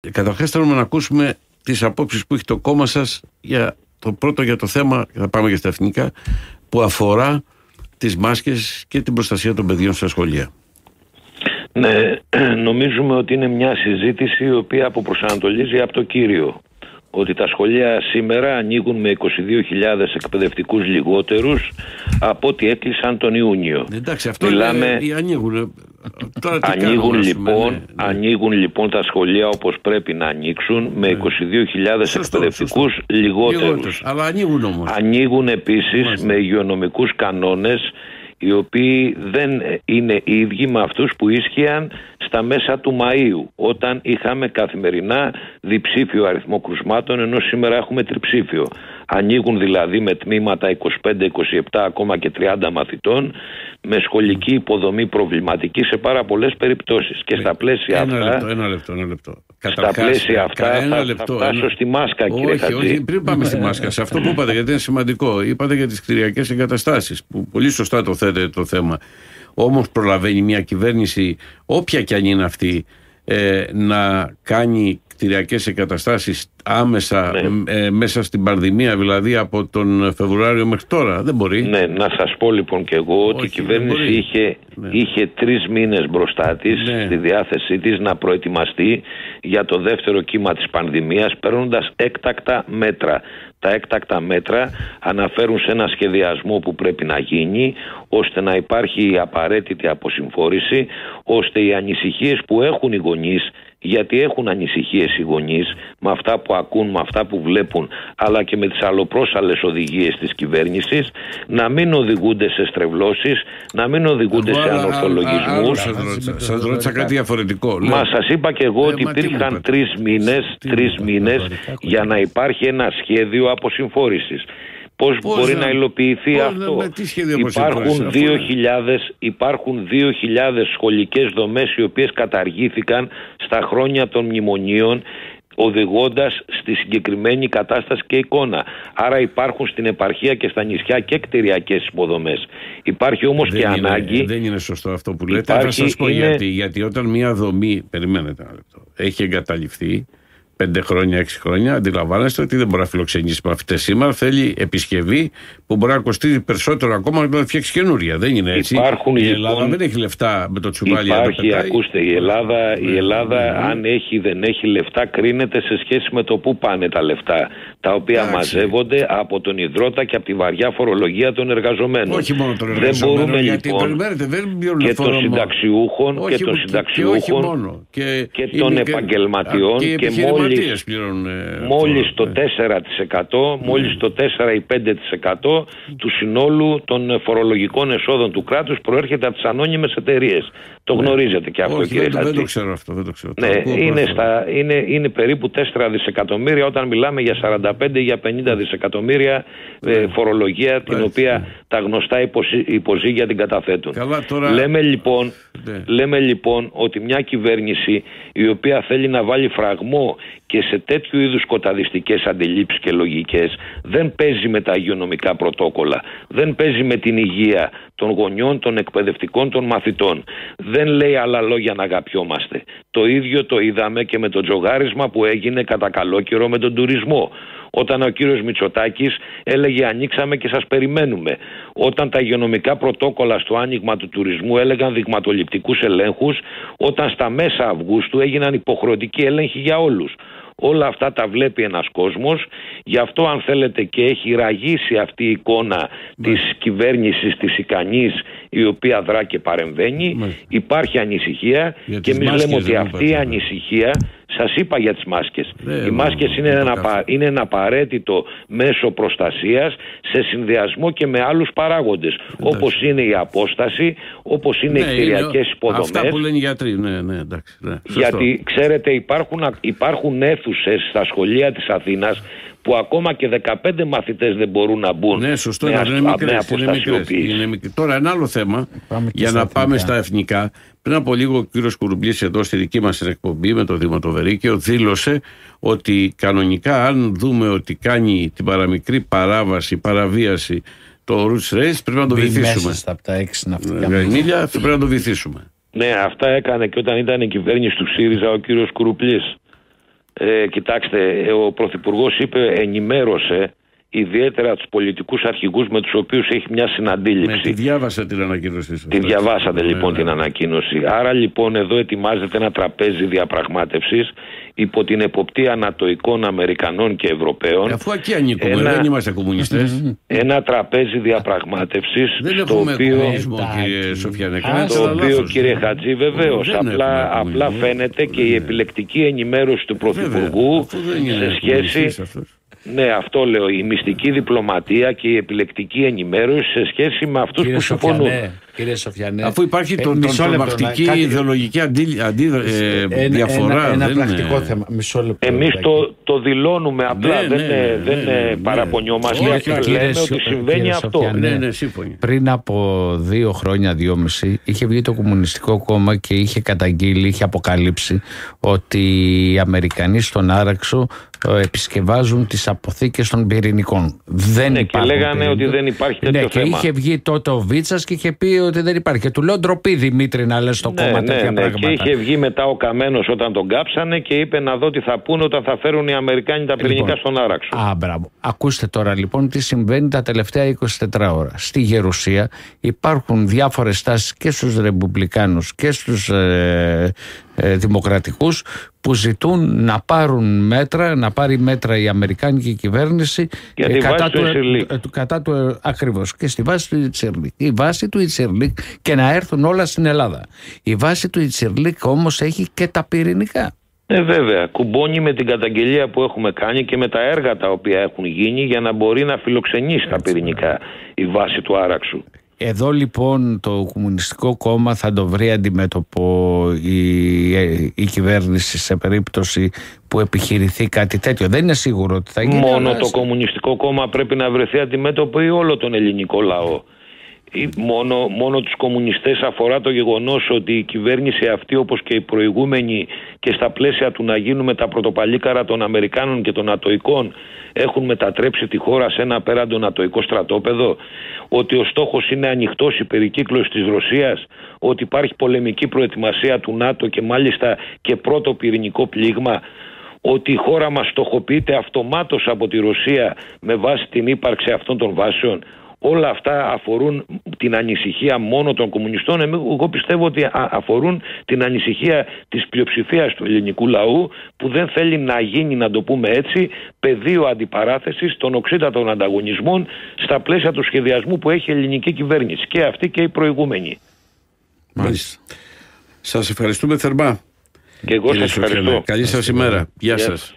Καταρχάς θέλουμε να ακούσουμε τις απόψεις που έχει το κόμμα σας για το πρώτο για το θέμα, θα πάμε και στα εθνικά, που αφορά τις μάσκες και την προστασία των παιδιών στα σχολεία. Ναι, νομίζουμε ότι είναι μια συζήτηση η οποία αποπροσανατολίζει από το κύριο ότι τα σχολεία σήμερα ανοίγουν με 22.000 εκπαιδευτικούς λιγότερους από ό,τι έκλεισαν τον Ιούνιο. Εντάξει, αυτό Μιλάμε... είναι, ανοίγουν. Τώρα ανοίγουν, λοιπόν, ναι, ναι. ανοίγουν λοιπόν τα σχολεία όπως πρέπει να ανοίξουν με 22.000 ναι. εκπαιδευτικούς λιγότερους. Αλλά ανοίγουν όμως. Ανοίγουν επίσης με υγειονομικούς κανόνες οι οποίοι δεν είναι οι ίδιοι με αυτούς που ίσχυαν στα μέσα του Μαΐου όταν είχαμε καθημερινά διψήφιο αριθμό κρουσμάτων ενώ σήμερα έχουμε τριψήφιο. Ανοίγουν δηλαδή με τμήματα 25, 27 ακόμα και 30 μαθητών με σχολική υποδομή προβληματική σε πάρα πολλές περιπτώσεις και στα πλαίσια ένα αυτά... Λεπτό, ένα λεπτό, ένα λεπτό. Στα πλαίσια αυτά ένα θα, λεπτό, θα φτάσω ένα... στη μάσκα όχι, κύριε Χατζή. Όχι, πριν πάμε στη μάσκα, σε αυτό που είπατε γιατί είναι σημαντικό. Είπατε για τις κτηριακές εγκαταστάσεις που πολύ σωστά το θέτει το θέμα. Όμως προλαβαίνει μια κυβέρνηση, όποια κι αν είναι αυτή, ε, να κάνει κτηριακές εγκαταστάσεις άμεσα ναι. ε, μέσα στην πανδημία, δηλαδή από τον Φεβρουάριο μέχρι τώρα. Δεν μπορεί. Ναι, να σας πω λοιπόν και εγώ ότι η κυβέρνηση είχε, ναι. είχε τρεις μήνες μπροστά της ναι. στη διάθεσή της να προετοιμαστεί για το δεύτερο κύμα της πανδημίας παίρνοντας έκτακτα μέτρα. Τα έκτακτα μέτρα αναφέρουν σε ένα σχεδιασμό που πρέπει να γίνει ώστε να υπάρχει η απαραίτητη αποσυμφόρηση ώστε οι ανησυχίες που έχουν οι γονείς γιατί έχουν ανησυχίες οι γονείς με αυτά που ακούν, με αυτά που βλέπουν αλλά και με τις αλλοπρόσαλες οδηγίες της κυβέρνησης να μην οδηγούνται σε στρεβλώσεις, να μην οδηγούνται σε ανορθολογισμούς. Σας ρώτησα κάτι διαφορετικό. Μα σας είπα και εγώ ε, ότι υπήρχαν τρεις μήνες, τρεις μήνες για να υπάρχει ένα σχέδιο αποσυμφόρησης. Πώς, μπορεί να, υλοποιηθεί πώς, αυτό; Με υπάρχουν 2.000, υπάρχουν 2.000 σχολικές δομές οι οποίες καταργήθηκαν στα χρόνια των μνημονίων οδηγώντας στη συγκεκριμένη κατάσταση και εικόνα. Άρα υπάρχουν στην επαρχία και στα νησιά και κτηριακές υποδομές. Υπάρχει όμως και είναι, ανάγκη... Δεν είναι σωστό αυτό που λέτε. Υπάρχει, Θα σας πω είναι... γιατί. Γιατί όταν μια δομή, περιμένετε ένα λεπτό, έχει εγκαταλειφθεί, πέντε χρόνια, έξι χρόνια, αντιλαμβάνεστε ότι δεν μπορεί να φιλοξενήσει μαθητέ σήμερα. Θέλει επισκευή που μπορεί να κοστίζει περισσότερο ακόμα και να φτιάξει καινούρια. Δεν είναι έτσι. Υπάρχουν, η λοιπόν, Ελλάδα δεν έχει λεφτά με το τσουβάλι Υπάρχει, ακούστε, η Ελλάδα, η ναι, Ελλάδα ναι, ναι. αν έχει δεν έχει λεφτά, κρίνεται σε σχέση με το πού πάνε τα λεφτά. Τα οποία Άξι. μαζεύονται από τον υδρότα και από τη βαριά φορολογία των εργαζομένων. Όχι μόνο των εργαζομένων. Δεν μπορούμε γιατί, λοιπόν δεν και των συνταξιούχων και των συνταξιούχων και, και, των επαγγελματιών και μόλις μόλις, πληρώνουν, μόλις το 4%, μόλις το 4 ή 5% του συνόλου των φορολογικών εσόδων του κράτους προέρχεται από τις ανώνυμες εταιρείες. Το ναι. γνωρίζετε και αυτό Όχι, κύριε δεν, δεν το ξέρω αυτό. Δεν το ξέρω. Ναι, είναι, στα, είναι, είναι περίπου 4 δισεκατομμύρια όταν μιλάμε για 45 ή για 50 δισεκατομμύρια ε, ναι. φορολογία την οποία ναι. τα γνωστά υποζύγια την καταθέτουν. Καλά, τώρα... λέμε, λοιπόν, ναι. λέμε λοιπόν ότι μια κυβέρνηση η οποία θέλει να βάλει φραγμό και σε τέτοιου είδους σκοταδιστικές αντιλήψεις και λογικές δεν παίζει με τα υγειονομικά πρωτόκολλα, δεν παίζει με την υγεία των γονιών, των εκπαιδευτικών, των μαθητών. Δεν λέει άλλα λόγια να αγαπιόμαστε. Το ίδιο το είδαμε και με το τζογάρισμα που έγινε κατά καλό καιρό με τον τουρισμό. Όταν ο κύριος Μητσοτάκης έλεγε ανοίξαμε και σας περιμένουμε. Όταν τα υγειονομικά πρωτόκολλα στο άνοιγμα του τουρισμού έλεγαν δειγματοληπτικούς ελέγχους, όταν στα μέσα Αυγούστου έγιναν υποχρεωτικοί έλεγχοι για όλους. Όλα αυτά τα βλέπει ένας κόσμος, γι' αυτό αν θέλετε και έχει ραγίσει αυτή η εικόνα ναι. της κυβέρνησης της ικανής η οποία δρά και παρεμβαίνει, ναι. υπάρχει ανησυχία και εμείς λέμε ότι αυτή η ανησυχία Σας είπα για τις μάσκες. Οι μάσκες είναι, ένα, είναι ένα απαραίτητο μέσο προστασίας σε συνδυασμό και με άλλους παράγοντες. Όπως είναι η απόσταση, όπως είναι ναι, οι κτηριακές υποδομέ. Αυτά που λένε οι γιατροί, ναι, ναι, εντάξει. Ναι, Γιατί ξέρετε, υπάρχουν, υπάρχουν αίθουσες στα σχολεία της Αθήνας που ακόμα και 15 μαθητές δεν μπορούν να μπουν ναι, σωστό, με, είναι μικρές, είναι μικρές, είναι Τώρα ένα άλλο θέμα, για να πάμε στα εθνικά. Πριν από λίγο ο κύριος Κουρουμπλής εδώ στη δική μας εκπομπή με το Δήμο το Βερίκαιο δήλωσε ότι κανονικά αν δούμε ότι κάνει την παραμικρή παράβαση, παραβίαση το Roots Race πρέπει να το βυθίσουμε. Μέσα από τα έξι ναυτικά. πρέπει να το βυθίσουμε. Ναι, αυτά έκανε και όταν ήταν η κυβέρνηση του ΣΥΡΙΖΑ ο κύριος Κουρουπλής. Ε, κοιτάξτε, ο Πρωθυπουργός είπε, ενημέρωσε ιδιαίτερα τους πολιτικούς αρχηγούς με τους οποίους έχει μια συναντήληψη. Ναι, τη διάβασα την ανακοίνωση σας. Τη διαβάσατε ναι, λοιπόν ναι. την ανακοίνωση. Άρα λοιπόν εδώ ετοιμάζεται ένα τραπέζι διαπραγμάτευσης υπό την εποπτεία ανατοικών Αμερικανών και Ευρωπαίων. Ε, αφού εκεί ανήκουμε, ένα, δεν είμαστε κομμουνιστές. Ένα τραπέζι διαπραγμάτευσης. Δεν έχουμε οποίο, κομμουνισμό, κύριε Σοφιανέ. Το οποίο, κύριε Χατζή, βεβαίως. Απλά, απλά φαίνεται και η επιλεκτική ενημέρωση του Πρωθυπουργού σε σχέση ναι, αυτό λέω. Η μυστική διπλωματία και η επιλεκτική ενημέρωση σε σχέση με αυτούς που συμφωνούν. Κύριε Σοφιανέ, Αφού υπάρχει ε, το, το, τρομακτική κάτι... ιδεολογική αντί, αντί, ε, διαφορά. Ένα, ένα πρακτικό θέμα. Μισό λεπτό. Εμεί το, το δηλώνουμε απλά. Ναι, δεν ναι, δεν ναι, ναι, παραπονιόμαστε. Απλά λέμε ότι συμβαίνει αυτό. Ναι, ναι, σύμφωνοι. Πριν από δύο χρόνια, δυόμιση, είχε βγει το Κομμουνιστικό Κόμμα και είχε καταγγείλει, είχε αποκαλύψει ότι οι Αμερικανοί στον Άραξο ε, επισκευάζουν τις αποθήκες των πυρηνικών. Δεν ναι, και λέγανε ότι δεν υπάρχει τέτοιο ναι, θέμα. Και είχε βγει τότε ο Βίτσας και είχε πει ότι δεν υπάρχει. Και του λέω ντροπή Δημήτρη να λες στο ναι, κόμμα ναι, τέτοια ναι, πράγματα. Και είχε βγει μετά ο Καμένος όταν τον κάψανε και είπε να δω τι θα πούνε όταν θα φέρουν οι Αμερικάνοι τα πυρηνικά λοιπόν, στον Άραξο. Α, μπράβο. Ακούστε τώρα λοιπόν τι συμβαίνει τα τελευταία 24 ώρα. Στη Γερουσία υπάρχουν διάφορες τάσεις και στους Ρεπουμπλικάνους και στους ε, ε, δημοκρατικούς που ζητούν να πάρουν μέτρα, να πάρει μέτρα η Αμερικάνικη κυβέρνηση ε, κατά, του, ε, κατά του ακριβώς και στη βάση του Ιτσερλίκ. Η βάση του Ιτσερλίκ και να έρθουν όλα στην Ελλάδα. Η βάση του Ιτσερλίκ όμως έχει και τα πυρηνικά. Ε, βέβαια. Κουμπώνει με την καταγγελία που έχουμε κάνει και με τα έργα τα οποία έχουν γίνει για να μπορεί να φιλοξενήσει τα πυρηνικά η βάση του άραξου. Εδώ λοιπόν το Κομμουνιστικό Κόμμα θα το βρει αντιμέτωπο η, η κυβέρνηση σε περίπτωση που επιχειρηθεί κάτι τέτοιο. Δεν είναι σίγουρο ότι θα γίνει. Μόνο το Κομμουνιστικό Κόμμα πρέπει να βρεθεί αντιμέτωπο ή όλο τον ελληνικό λαό μόνο, μόνο τους κομμουνιστές αφορά το γεγονός ότι η κυβέρνηση αυτή όπως και οι προηγούμενοι και στα πλαίσια του να γίνουμε τα πρωτοπαλίκαρα των Αμερικάνων και των Ατοικών έχουν μετατρέψει τη χώρα σε ένα απέραντο Ατοικό στρατόπεδο ότι ο στόχος είναι ανοιχτός η περικύκλωση της Ρωσίας ότι υπάρχει πολεμική προετοιμασία του ΝΑΤΟ και μάλιστα και πρώτο πυρηνικό πλήγμα ότι η χώρα μας στοχοποιείται αυτομάτως από τη Ρωσία με βάση την ύπαρξη αυτών των βάσεων όλα αυτά αφορούν την ανησυχία μόνο των κομμουνιστών. Εγώ πιστεύω ότι αφορούν την ανησυχία της πλειοψηφίας του ελληνικού λαού που δεν θέλει να γίνει, να το πούμε έτσι, πεδίο αντιπαράθεσης των οξύτατων ανταγωνισμών στα πλαίσια του σχεδιασμού που έχει η ελληνική κυβέρνηση και αυτή και η προηγούμενη. Μάλιστα. Σας ευχαριστούμε θερμά. Και εγώ σας ευχαριστώ. Καλή σας ημέρα. Γεια σας.